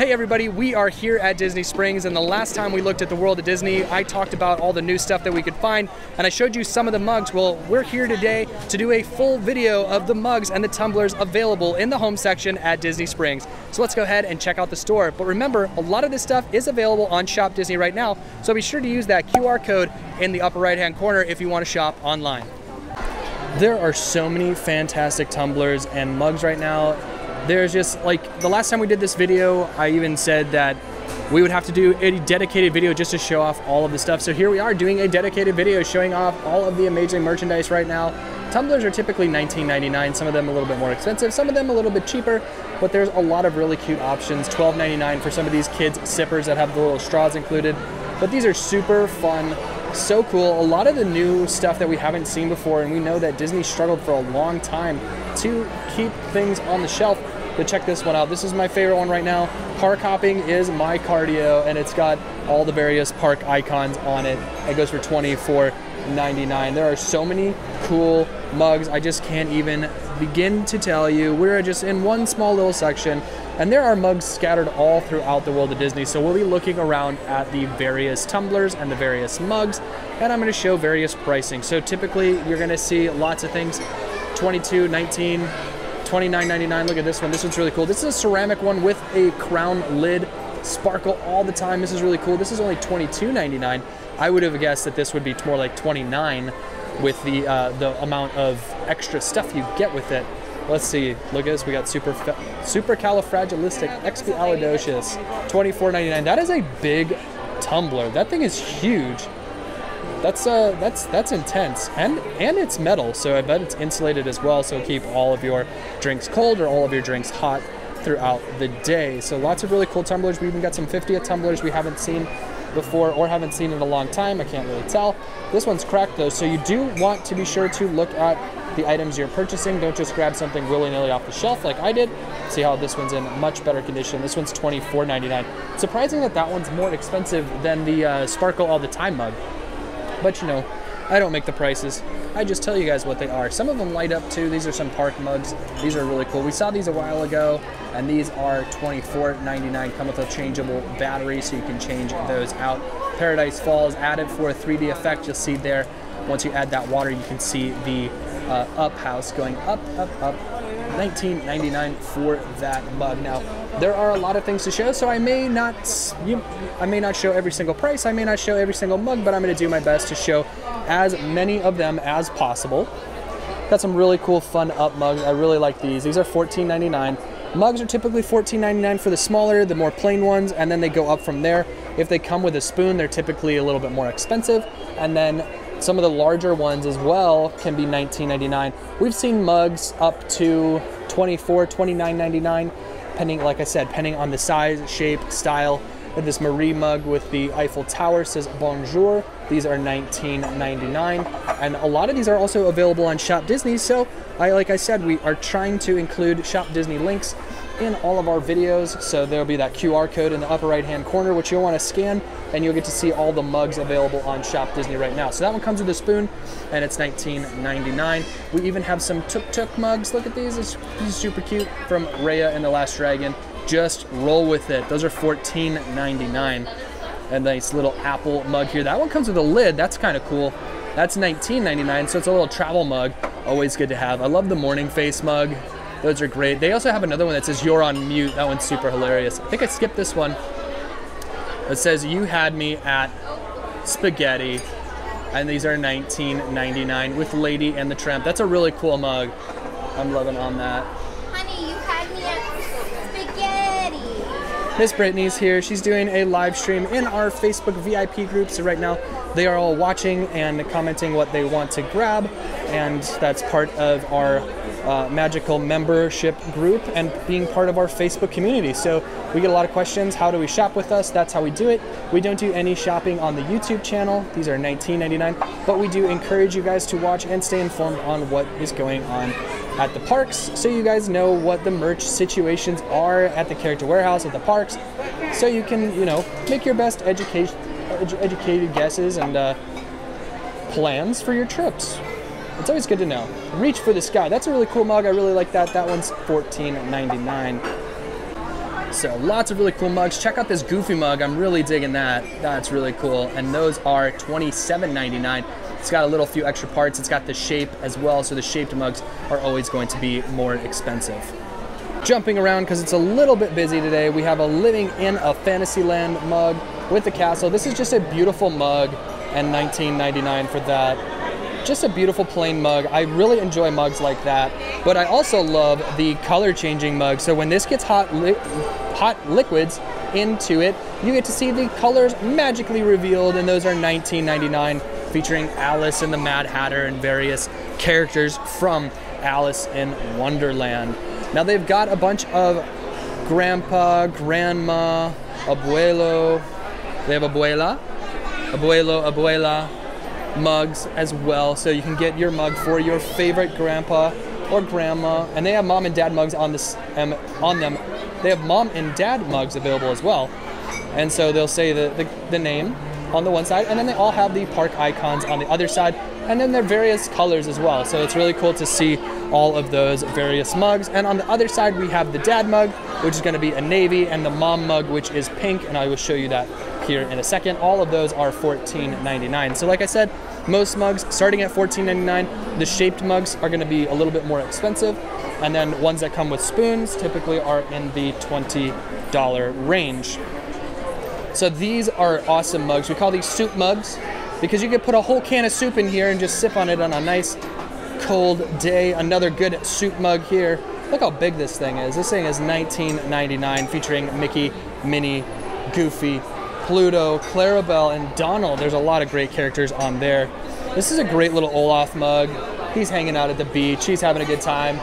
Hey everybody, we are here at Disney Springs and the last time we looked at the world of Disney, I talked about all the new stuff that we could find and I showed you some of the mugs. Well, we're here today to do a full video of the mugs and the tumblers available in the home section at Disney Springs. So let's go ahead and check out the store. But remember, a lot of this stuff is available on Shop Disney right now, so be sure to use that QR code in the upper right hand corner if you want to shop online. There are so many fantastic tumblers and mugs right now there's just like the last time we did this video, I even said that we would have to do a dedicated video just to show off all of the stuff. So here we are doing a dedicated video showing off all of the amazing merchandise right now. Tumblers are typically $19.99, some of them a little bit more expensive, some of them a little bit cheaper, but there's a lot of really cute options. $12.99 for some of these kids sippers that have the little straws included. But these are super fun, so cool. A lot of the new stuff that we haven't seen before, and we know that Disney struggled for a long time to keep things on the shelf but check this one out. This is my favorite one right now. Park hopping is my cardio, and it's got all the various park icons on it. It goes for $24.99. There are so many cool mugs. I just can't even begin to tell you. We're just in one small little section, and there are mugs scattered all throughout the world of Disney. So we'll be looking around at the various tumblers and the various mugs, and I'm going to show various pricing. So typically, you're going to see lots of things 22, 19, $29.99. Look at this one. This one's really cool. This is a ceramic one with a crown lid. Sparkle all the time. This is really cool. This is only $22.99. I would have guessed that this would be more like 29 with the uh, the amount of extra stuff you get with it. Let's see. Look at this. We got super supercalifragilisticexpialidocious. $24.99. That is a big tumbler. That thing is huge. That's uh, that's that's intense, and and it's metal, so I bet it's insulated as well, so keep all of your drinks cold or all of your drinks hot throughout the day. So lots of really cool tumblers. We even got some 50th tumblers we haven't seen before or haven't seen in a long time. I can't really tell. This one's cracked though, so you do want to be sure to look at the items you're purchasing. Don't just grab something willy-nilly off the shelf like I did. See how this one's in much better condition. This one's $24.99. Surprising that that one's more expensive than the uh, Sparkle All the Time mug. But you know, I don't make the prices. I just tell you guys what they are. Some of them light up too. These are some park mugs. These are really cool. We saw these a while ago, and these are $24.99. Come with a changeable battery, so you can change those out. Paradise Falls added for a 3D effect. You'll see there. Once you add that water, you can see the uh, up house going up, up, up. 19.99 for that mug. Now, there are a lot of things to show, so I may not you, I may not show every single price, I may not show every single mug, but I'm going to do my best to show as many of them as possible. Got some really cool fun up mugs. I really like these. These are $14.99. Mugs are typically $14.99 for the smaller, the more plain ones, and then they go up from there. If they come with a spoon, they're typically a little bit more expensive. And then some of the larger ones as well can be $19.99. We've seen mugs up to $24, $29.99 depending, like I said, depending on the size, shape, style. Of this Marie mug with the Eiffel Tower says Bonjour. These are $19.99, and a lot of these are also available on Shop Disney. So, I, like I said, we are trying to include Shop Disney links in all of our videos. So there'll be that QR code in the upper right hand corner, which you'll want to scan, and you'll get to see all the mugs available on Shop Disney right now. So that one comes with a spoon, and it's $19.99. We even have some Tuk Tuk mugs. Look at these, it's, super cute from Raya and the Last Dragon. Just roll with it. Those are $14.99. A nice little apple mug here. That one comes with a lid. That's kind of cool. That's $19.99, so it's a little travel mug. Always good to have. I love the morning face mug. Those are great. They also have another one that says you're on mute. That one's super hilarious. I think I skipped this one. It says you had me at spaghetti. And these are 19.99 with Lady and the Tramp. That's a really cool mug. I'm loving on that. Honey, you had me at spaghetti. Miss Brittany's here. She's doing a live stream in our Facebook VIP group. So right now they are all watching and commenting what they want to grab. And that's part of our uh, magical membership group and being part of our Facebook community. So we get a lot of questions. How do we shop with us? That's how we do it. We don't do any shopping on the YouTube channel. These are $19.99, but we do encourage you guys to watch and stay informed on what is going on at the parks so you guys know what the merch situations are at the character warehouse at the parks so you can you know make your best education educated guesses and uh, plans for your trips it's always good to know. Reach for the sky. That's a really cool mug. I really like that. That one's $14.99. So lots of really cool mugs. Check out this Goofy mug. I'm really digging that. That's really cool. And those are $27.99. It's got a little few extra parts. It's got the shape as well. So the shaped mugs are always going to be more expensive. Jumping around because it's a little bit busy today. We have a Living in a Fantasyland mug with the castle. This is just a beautiful mug and $19.99 for that just a beautiful plain mug. I really enjoy mugs like that, but I also love the color changing mug. So when this gets hot, li- hot liquids into it, you get to see the colors magically revealed, and those are $19.99, featuring Alice and the Mad Hatter and various characters from Alice in Wonderland. Now they've got a bunch of grandpa, grandma, abuelo. They have abuela, abuelo, abuela, mugs as well. So you can get your mug for your favorite grandpa or grandma, and they have mom and dad mugs on this um, on them. They have mom and dad mugs available as well, and so they'll say the, the, the name on the one side, and then they all have the park icons on the other side, and then they're various colors as well. So it's really cool to see all of those various mugs. And on the other side, we have the dad mug, which is going to be a navy, and the mom mug, which is pink, and I will show you that here in a second. All of those are $14.99. So like I said, most mugs starting at $14.99. The shaped mugs are going to be a little bit more expensive. And then ones that come with spoons typically are in the $20 range. So these are awesome mugs. We call these soup mugs because you could put a whole can of soup in here and just sip on it on a nice cold day. Another good soup mug here. Look how big this thing is. This thing is $19.99 featuring Mickey, Minnie, Goofy, Pluto, Clarabelle, and Donald. There's a lot of great characters on there. This is a great little Olaf mug. He's hanging out at the beach. He's having a good time.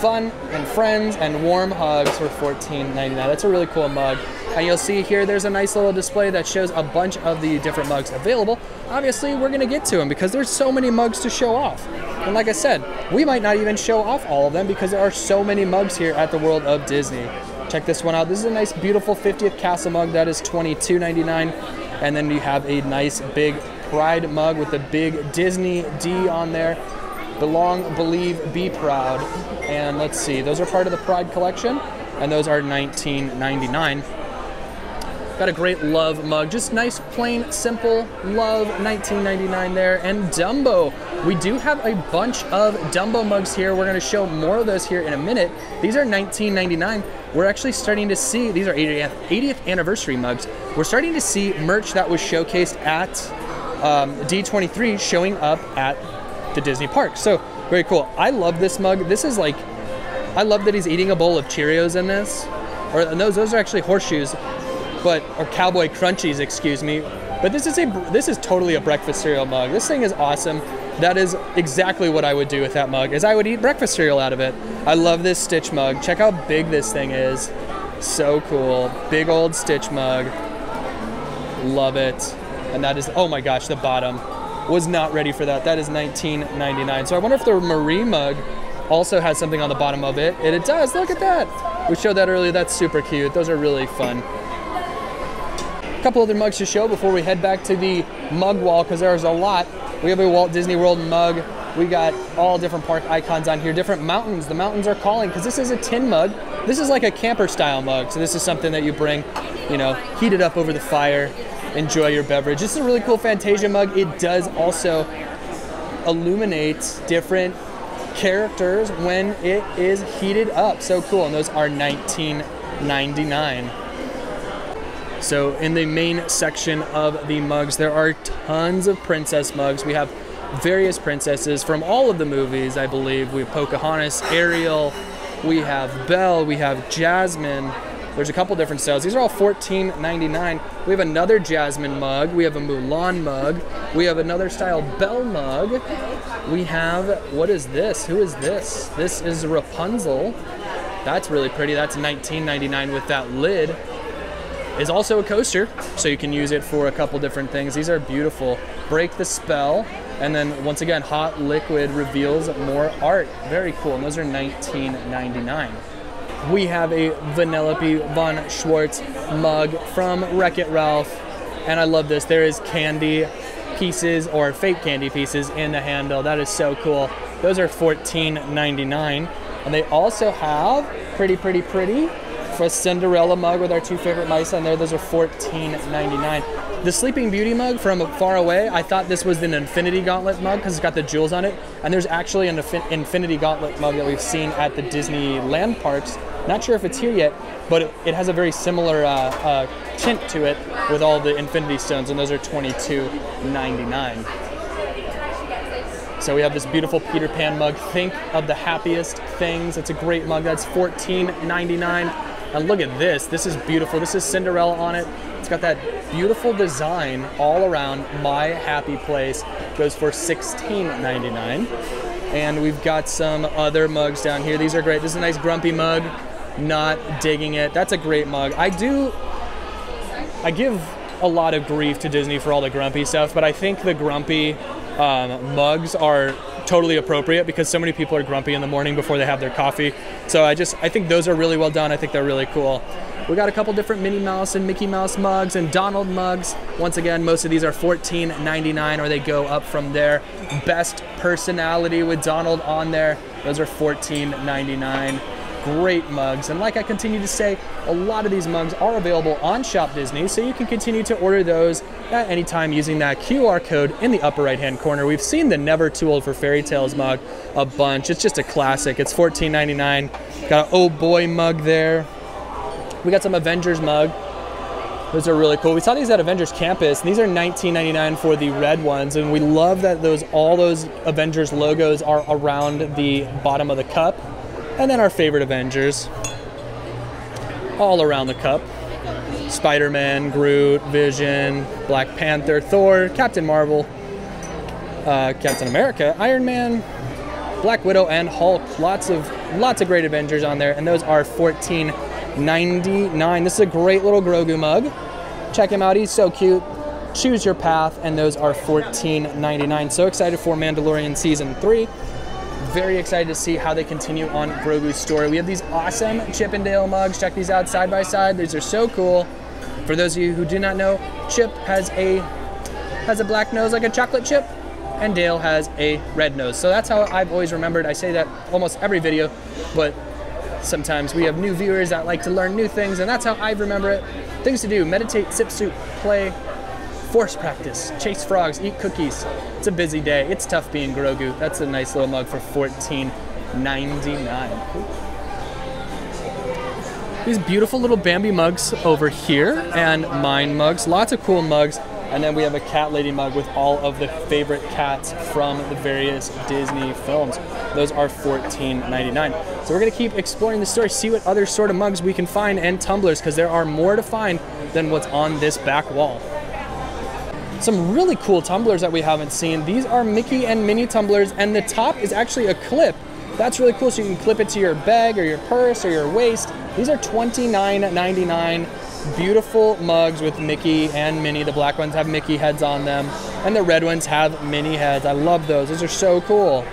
Fun and friends and warm hugs for $14.99. That's a really cool mug. And you'll see here there's a nice little display that shows a bunch of the different mugs available. Obviously, we're going to get to them because there's so many mugs to show off. And like I said, we might not even show off all of them because there are so many mugs here at the World of Disney. Check this one out. This is a nice, beautiful 50th Castle mug that is $22.99. And then you have a nice big Pride mug with the big Disney D on there. Belong, believe, be proud. And let's see, those are part of the Pride collection, and those are $19.99. Got a great love mug, just nice, plain, simple love, 19.99 there. And Dumbo, we do have a bunch of Dumbo mugs here. We're going to show more of those here in a minute. These are 19.99. We're actually starting to see these are 80th, 80th anniversary mugs. We're starting to see merch that was showcased at um, D23 showing up at the Disney park. So very cool. I love this mug. This is like, I love that he's eating a bowl of Cheerios in this. Or and those, those are actually horseshoes but or cowboy crunchies, excuse me. But this is a this is totally a breakfast cereal mug. This thing is awesome. That is exactly what I would do with that mug. Is I would eat breakfast cereal out of it. I love this Stitch mug. Check how big this thing is. So cool. Big old Stitch mug. Love it. And that is oh my gosh, the bottom was not ready for that. That is 19.99. So I wonder if the Marie mug also has something on the bottom of it. And it does. Look at that. We showed that earlier. That's super cute. Those are really fun couple other mugs to show before we head back to the mug wall because there's a lot. We have a Walt Disney World mug. We got all different park icons on here, different mountains. The mountains are calling because this is a tin mug. This is like a camper style mug. So this is something that you bring, you know, heat it up over the fire, enjoy your beverage. This is a really cool Fantasia mug. It does also illuminate different characters when it is heated up. So cool. And those are 1999. So in the main section of the mugs, there are tons of princess mugs. We have various princesses from all of the movies, I believe. We have Pocahontas, Ariel, we have Belle, we have Jasmine. There's a couple different styles. These are all $14.99. We have another Jasmine mug. We have a Mulan mug. We have another style Belle mug. We have, what is this? Who is this? This is Rapunzel. That's really pretty. That's $19.99 with that lid is also a coaster, so you can use it for a couple different things. These are beautiful. Break the spell, and then once again, hot liquid reveals more art. Very cool, and those are 19.99. We have a Vanellope von Schwartz mug from Wreck-It Ralph, and I love this. There is candy pieces or fake candy pieces in the handle. That is so cool. Those are $14.99. And they also have Pretty Pretty Pretty a Cinderella mug with our two favorite mice on there. Those are $14.99. The Sleeping Beauty mug from far away, I thought this was an Infinity Gauntlet mug because it's got the jewels on it. And there's actually an Infinity Gauntlet mug that we've seen at the Disneyland parks. Not sure if it's here yet, but it, it has a very similar uh, uh, tint to it with all the Infinity Stones, and those are $22.99. So we have this beautiful Peter Pan mug. Think of the happiest things. It's a great mug. That's $14.99. And look at this. This is beautiful. This is Cinderella on it. It's got that beautiful design all around my happy place. Goes for $16.99. And we've got some other mugs down here. These are great. This is a nice grumpy mug. Not digging it. That's a great mug. I do I give a lot of grief to Disney for all the grumpy stuff, but I think the grumpy um, mugs are totally appropriate because so many people are grumpy in the morning before they have their coffee. So I just I think those are really well done. I think they're really cool. We got a couple different Minnie Mouse and Mickey Mouse mugs and Donald mugs. Once again, most of these are $14.99 or they go up from there. Best personality with Donald on there. Those are $14.99 great mugs. And like I continue to say, a lot of these mugs are available on Shop Disney, so you can continue to order those at any time using that QR code in the upper right hand corner. We've seen the Never Too Old for Fairy Tales mug a bunch. It's just a classic. It's $14.99. Got an Oh Boy mug there. We got some Avengers mug. Those are really cool. We saw these at Avengers Campus, and these are $19.99 for the red ones. And we love that those all those Avengers logos are around the bottom of the cup. And then our favorite Avengers, all around the cup. Spider Man, Groot, Vision, Black Panther, Thor, Captain Marvel, uh, Captain America, Iron Man, Black Widow, and Hulk. Lots of lots of great Avengers on there, and those are $14.99. This is a great little Grogu mug. Check him out; he's so cute. Choose your path, and those are $14.99. So excited for Mandalorian season three very excited to see how they continue on Grogu's story. We have these awesome Chip 'n Dale mugs. Check these out side by side. These are so cool. For those of you who do not know, Chip has a has a black nose like a chocolate chip, and Dale has a red nose. So that's how I've always remembered. I say that almost every video, but sometimes we have new viewers that like to learn new things, and that's how I remember it. Things to do: meditate, sip soup, play, force practice, chase frogs, eat cookies. It's a busy day. It's tough being Grogu. That's a nice little mug for $14.99. These beautiful little Bambi mugs over here and mine mugs. Lots of cool mugs. And then we have a cat lady mug with all of the favorite cats from the various Disney films. Those are $14.99. So we're gonna keep exploring the store, see what other sort of mugs we can find and tumblers, because there are more to find than what's on this back wall some really cool tumblers that we haven't seen. These are Mickey and Minnie tumblers, and the top is actually a clip. That's really cool, so you can clip it to your bag or your purse or your waist. These are $29.99. Beautiful mugs with Mickey and Minnie. The black ones have Mickey heads on them, and the red ones have Minnie heads. I love those. Those are so cool.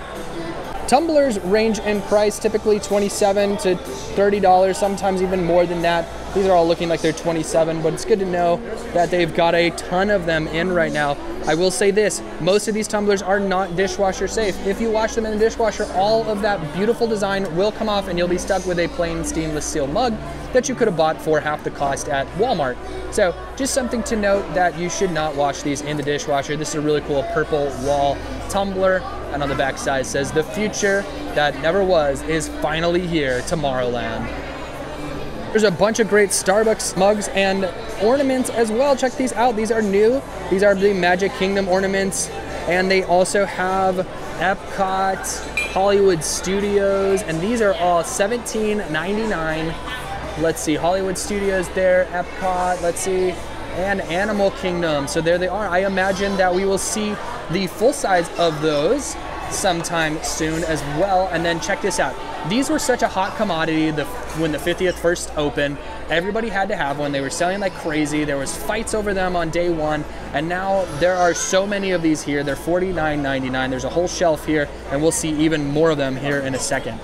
Tumblers range in price, typically 27 to $30, sometimes even more than that. These are all looking like they're 27, but it's good to know that they've got a ton of them in right now. I will say this, most of these tumblers are not dishwasher safe. If you wash them in the dishwasher, all of that beautiful design will come off and you'll be stuck with a plain stainless steel mug that you could have bought for half the cost at Walmart. So just something to note that you should not wash these in the dishwasher. This is a really cool purple wall tumbler. And on the back side says, the future that never was is finally here, Tomorrowland. There's a bunch of great Starbucks mugs and ornaments as well. Check these out. These are new. These are the Magic Kingdom ornaments. And they also have Epcot, Hollywood Studios, and these are all $17.99. Let's see, Hollywood Studios there, Epcot, let's see, and Animal Kingdom. So there they are. I imagine that we will see the full size of those sometime soon as well. And then check this out. These were such a hot commodity the, when the 50th first opened. Everybody had to have one. They were selling like crazy. There was fights over them on day one. And now there are so many of these here. They're $49.99. There's a whole shelf here, and we'll see even more of them here in a second.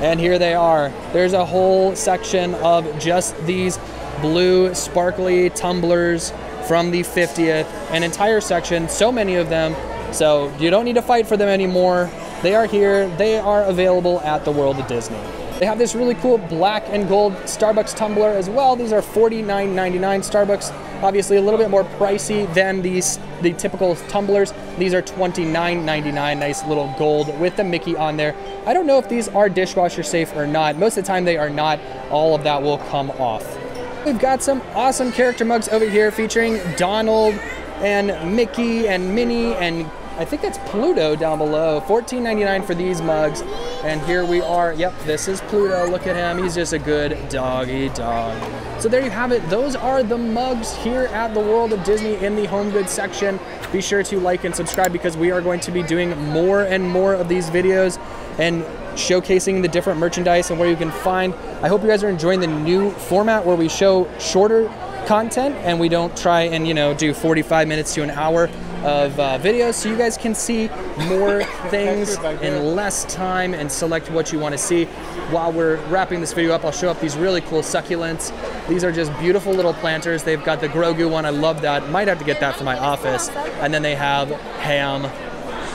And here they are. There's a whole section of just these blue sparkly tumblers from the 50th, an entire section, so many of them so you don't need to fight for them anymore. They are here, they are available at the World of Disney. They have this really cool black and gold Starbucks tumbler as well. These are $49.99 Starbucks. Obviously a little bit more pricey than these the typical tumblers. These are $29.99, nice little gold with the Mickey on there. I don't know if these are dishwasher safe or not. Most of the time they are not. All of that will come off. We've got some awesome character mugs over here featuring Donald and Mickey and Minnie and I think that's Pluto down below. $14.99 for these mugs. And here we are. Yep, this is Pluto. Look at him. He's just a good doggy dog. So there you have it. Those are the mugs here at the World of Disney in the home goods section. Be sure to like and subscribe because we are going to be doing more and more of these videos and showcasing the different merchandise and where you can find. I hope you guys are enjoying the new format where we show shorter content and we don't try and you know do 45 minutes to an hour of uh, videos so you guys can see more things in less time and select what you want to see. While we're wrapping this video up, I'll show up these really cool succulents. These are just beautiful little planters. They've got the Grogu one. I love that. Might have to get that for my office. And then they have Hamm.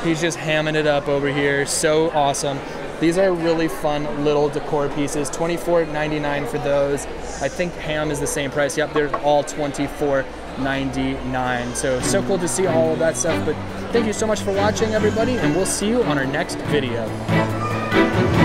He's just hamming it up over here. So awesome. These are really fun little decor pieces. $24.99 for those. I think Hamm is the same price. Yep, they're all 24 99 so so cool to see all of that stuff but thank you so much for watching everybody and we'll see you on our next video